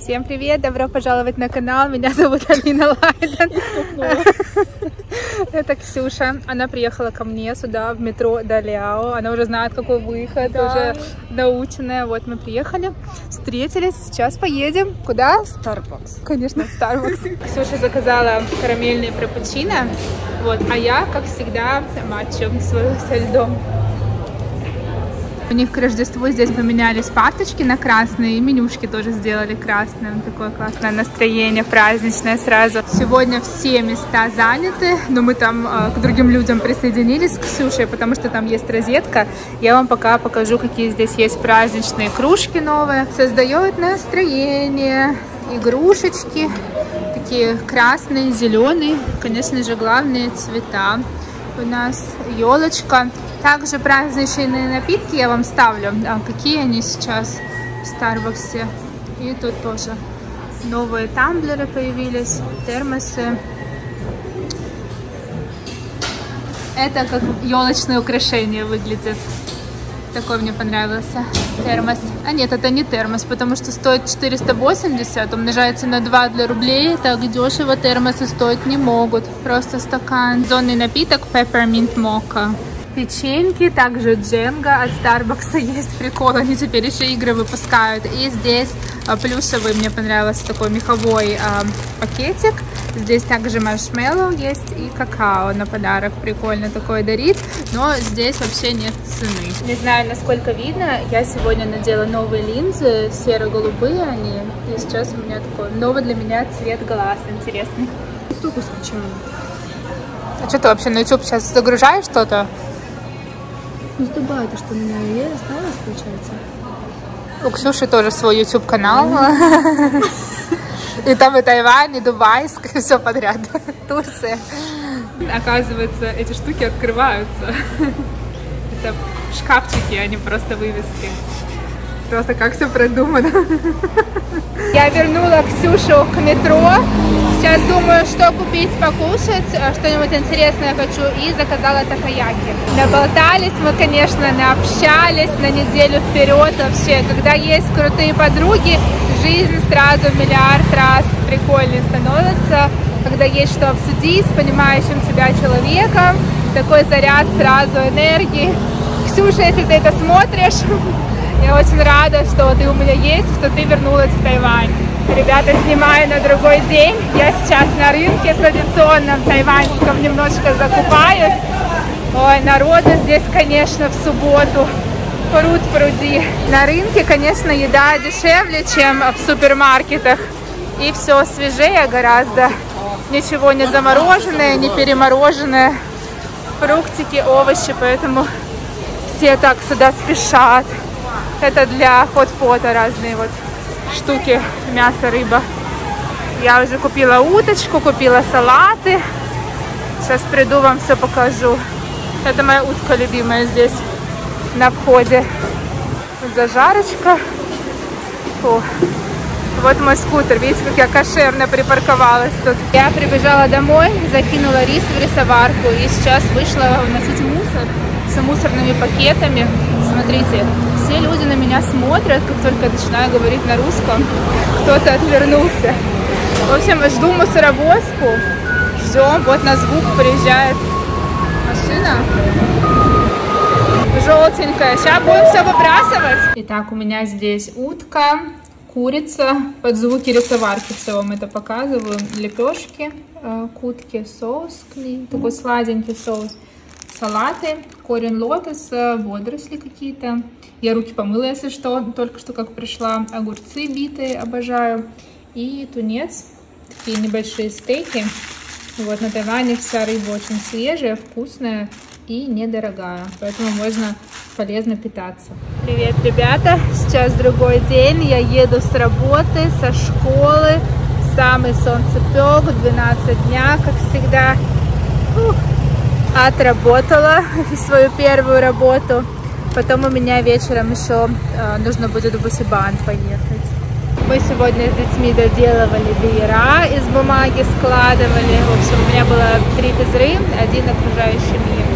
Всем привет, добро пожаловать на канал. Меня зовут Алина Лайден. Это Ксюша. Она приехала ко мне сюда в метро Даляо. Она уже знает, какой выход, Да. уже наученная. Вот мы приехали, встретились. Сейчас поедем. Куда? Starbucks. Конечно, в Starbucks. Ксюша заказала карамельные прапучино. Вот, а я, как всегда, матчу со льдом. У них к Рождеству здесь поменялись фарточки на красные, и менюшки тоже сделали красным. Такое классное настроение праздничное сразу. Сегодня все места заняты, но мы там э, к другим людям присоединились с Ксюшей, потому что там есть розетка. Я вам пока покажу, какие здесь есть праздничные кружки новые. Создает настроение, игрушечки, такие красные, зеленые, конечно же, главные цвета у нас елочка. Также праздничные напитки я вам ставлю, а, какие они сейчас в Старбаксе. И тут тоже новые тамблеры появились, термосы. Это как елочное украшение выглядит. Такой мне понравился термос. А нет, это не термос, потому что стоит 480, умножается на 2 для рублей. Так дешево термосы стоить не могут. Просто стакан. Зонный напиток Peppermint Mocha. Печеньки, также дженга от Starbucks есть прикол, они теперь еще игры выпускают. И здесь а, плюшевый, мне понравился такой меховой а, пакетик. Здесь также маршмеллоу есть и какао на подарок. Прикольно такой дарит, но здесь вообще нет цены. Не знаю, насколько видно, я сегодня надела новые линзы, серо-голубые они. И сейчас у меня такой новый для меня цвет глаз интересный. Только скачала. А что ты вообще на YouTube сейчас загружаешь что-то? Ну, с Дубая то, что у меня и осталось, получается. У Ксюши тоже свой YouTube канал. И там и Тайвань, и Дубайск, и все подряд. Турция. Оказывается, эти штуки открываются. Это шкафчики, а не просто вывески. Просто как все продумано. Я вернула Ксюшу к метро. Сейчас думаю, что купить покушать, э, что-нибудь интересное хочу. И заказала такаяки. Наболтались мы, конечно, наобщались на неделю вперед вообще. Когда есть крутые подруги, жизнь сразу миллиард раз прикольнее становится. Когда есть что обсудить с понимающим тебя человеком, такой заряд сразу энергии. Ксюша, если ты это смотришь, я очень рада, что ты у меня есть, что ты вернулась в Тайвань. Ребята, снимаю на другой день. Я сейчас на рынке традиционном тайваньском немножко закупаюсь. Ой, народу здесь, конечно, в субботу пруд пруди. На рынке, конечно, еда дешевле, чем в супермаркетах. И все свежее гораздо. Ничего не замороженное, не перемороженное. Фруктики, овощи, поэтому все так сюда спешат. Это для хот-пота разные вот штуки, мясо, рыба. Я уже купила уточку, купила салаты. Сейчас приду, вам все покажу. Это моя утка любимая здесь на входе. Зажарочка. О, вот мой скутер. Видите, как я кошерно припарковалась тут. Я прибежала домой, закинула рис в рисоварку и сейчас вышла выносить мусор с мусорными пакетами. Смотрите, все люди на меня смотрят, как только я начинаю говорить на русском. Кто-то отвернулся. В общем, жду мусоровозку. Ждем. Вот на звук приезжает машина. Желтенькая. Сейчас будем все выбрасывать. Итак, у меня здесь утка, курица. Под звуки рисоварки все вам это показываю. Лепешки э, к утке, соус. Такой сладенький соус. Салаты, корень лотоса, водоросли какие-то. Я руки помыла, если что, только что как пришла. Огурцы битые, обожаю. И тунец. Такие небольшие стейки. Вот на Тайване вся рыба очень свежая, вкусная и недорогая. Поэтому можно полезно питаться. Привет, ребята! Сейчас другой день. Я еду с работы, со школы. Самый солнцепек, 12 дня, как всегда. Фух. Отработала свою первую работу. Потом у меня вечером еще э, нужно будет в Бусибан поехать. Мы сегодня с детьми доделывали веера из бумаги, складывали. В общем, у меня было три безры, один окружающий мир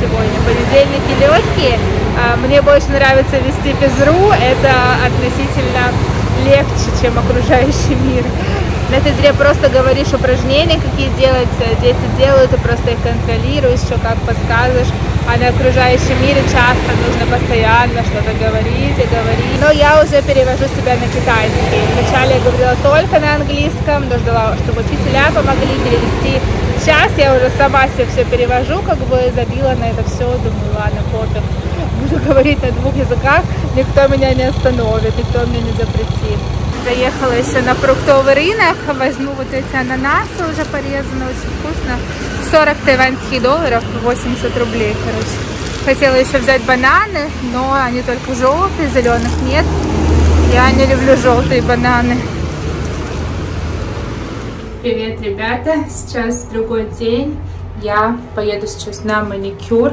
сегодня. Понедельники легкие. А, Мне больше нравится вести безру. Это относительно легче, чем окружающий мир. На этой зре просто говоришь упражнения, какие делать, дети делают, и просто их контролируешь, что как подсказываешь. А на окружающем мире часто нужно постоянно что-то говорить и говорить. Но я уже перевожу себя на китайский. Вначале я говорила только на английском, но ждала, чтобы учителя помогли перевести. Сейчас я уже сама себе все перевожу, как бы забила на это все, думаю, ладно, пофиг. Буду говорить на двух языках, никто меня не остановит, никто мне не запретит. Заехала еще на фруктовый рынок, возьму вот эти ананасы уже порезаны, очень вкусно. 40 тайваньских долларов, 80 рублей, короче. Хотела еще взять бананы, но они только желтые, зеленых нет. Я не люблю желтые бананы. Привет, ребята! Сейчас другой день. Я поеду сейчас на маникюр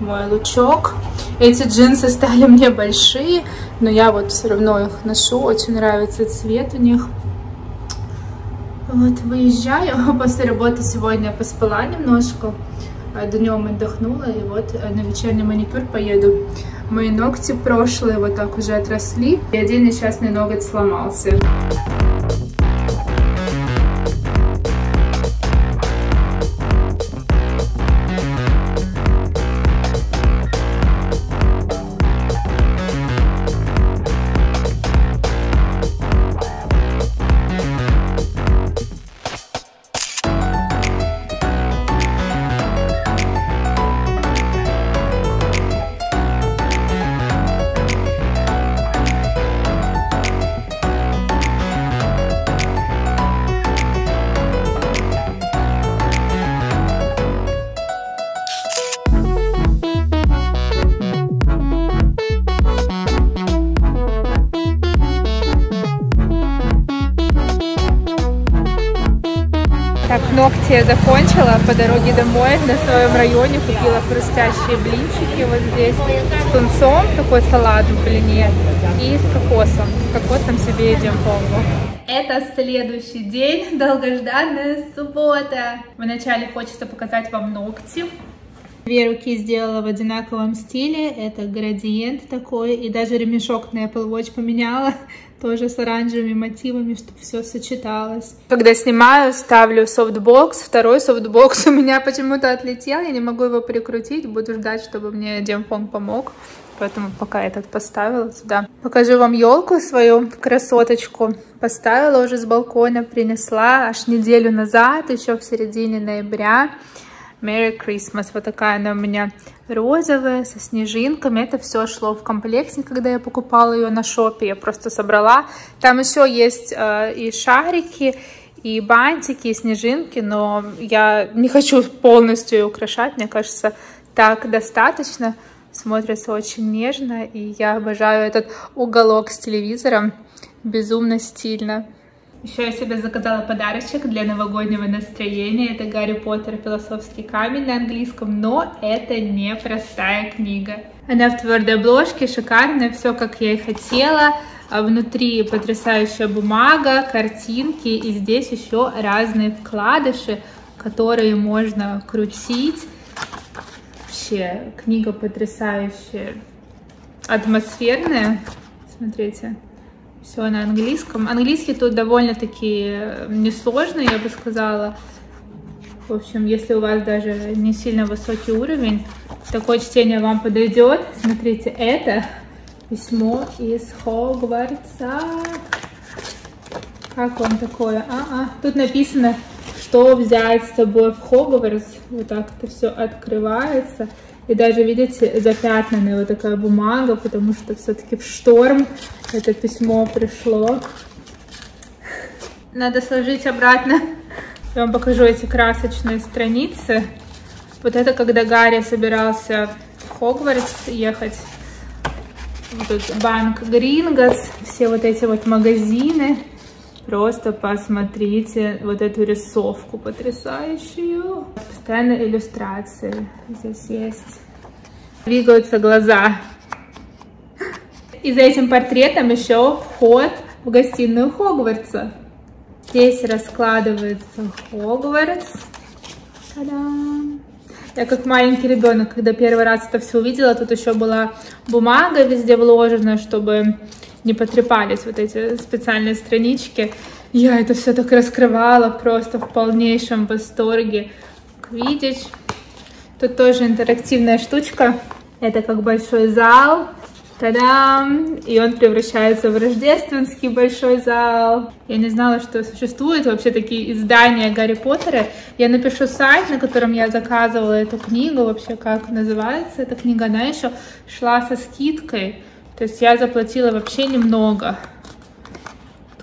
мой лучок. Эти джинсы стали мне большие, но я вот все равно их ношу. Очень нравится цвет у них. Вот выезжаю. После работы сегодня поспала немножко. Днем отдохнула. И вот на вечерний маникюр поеду. Мои ногти прошлые вот так уже отросли. И один несчастный ноготь сломался. Так, ногти я закончила. По дороге домой на своем районе купила хрустящие блинчики вот здесь с тунцом, такой салат в блине, и с кокосом. С кокосом себе едим полку. Это следующий день, долгожданная суббота. Вначале хочется показать вам ногти. Две руки сделала в одинаковом стиле, это градиент такой, и даже ремешок на Apple Watch поменяла, тоже с оранжевыми мотивами, чтобы все сочеталось. Когда снимаю, ставлю софтбокс, второй софтбокс у меня почему-то отлетел, я не могу его прикрутить, буду ждать, чтобы мне Демфон помог. Поэтому пока этот поставила сюда. Покажу вам елку свою, красоточку. Поставила уже с балкона, принесла аж неделю назад, еще в середине ноября. Merry Christmas. Вот такая она у меня розовая, со снежинками. Это все шло в комплекте, когда я покупала ее на шопе. Я просто собрала. Там еще есть э, и шарики, и бантики, и снежинки, но я не хочу полностью ее украшать. Мне кажется, так достаточно. Смотрится очень нежно, и я обожаю этот уголок с телевизором. Безумно стильно. Еще я себе заказала подарочек для новогоднего настроения. Это Гарри Поттер «Философский камень» на английском, но это не простая книга. Она в твердой обложке, шикарная, все как я и хотела. А внутри потрясающая бумага, картинки, и здесь еще разные вкладыши, которые можно крутить. Вообще, книга потрясающая, атмосферная. Смотрите. Все на английском. Английский тут довольно-таки э, несложный, я бы сказала. В общем, если у вас даже не сильно высокий уровень, такое чтение вам подойдет. Смотрите, это письмо из Хогвартса. Как вам такое? А, а, тут написано, что взять с собой в Хогвартс. Вот так это все открывается. И даже, видите, запятнанная вот такая бумага, потому что все-таки в шторм это письмо пришло. Надо сложить обратно. Я вам покажу эти красочные страницы. Вот это когда Гарри собирался в Хогвартс ехать. Тут банк Грингос, все вот эти вот магазины. Просто посмотрите вот эту рисовку потрясающую. Постоянно иллюстрации здесь есть. Двигаются глаза. И за этим портретом еще вход в гостиную Хогвартса. Здесь раскладывается Хогвартс. Та-дам! Я как маленький ребенок, когда первый раз это все увидела, тут еще была бумага везде вложена, чтобы не потрепались вот эти специальные странички. Я это все так раскрывала, просто в полнейшем восторге. Видеть, тут тоже интерактивная штучка. Это как большой зал, Та-дам! И он превращается в рождественский большой зал. Я не знала, что существуют вообще такие издания Гарри Поттера. Я напишу сайт, на котором я заказывала эту книгу, вообще как называется эта книга. Она еще шла со скидкой. То есть я заплатила вообще немного.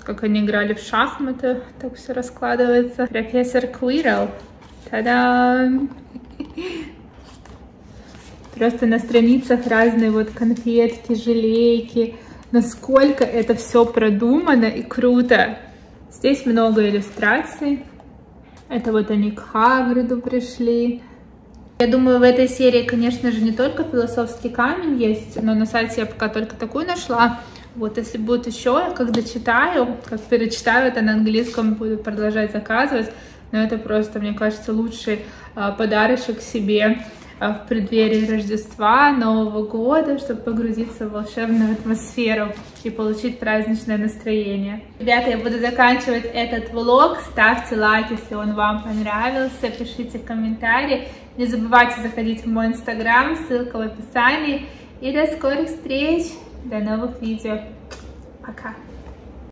Как они играли в шахматы, так все раскладывается. Профессор Квирл. Та-дам! Просто на страницах разные вот конфетки, желейки. Насколько это все продумано и круто. Здесь много иллюстраций. Это вот они к Хагриду пришли. Я думаю, в этой серии, конечно же, не только философский камень есть, но на сайте я пока только такую нашла. Вот, если будет еще, я когда читаю, как перечитаю это на английском, буду продолжать заказывать. Но это просто, мне кажется, лучший а, подарочек себе в преддверии Рождества, Нового года, чтобы погрузиться в волшебную атмосферу и получить праздничное настроение. Ребята, я буду заканчивать этот влог. Ставьте лайк, если он вам понравился, пишите комментарии. Не забывайте заходить в мой инстаграм, ссылка в описании. И до скорых встреч, до новых видео. Пока!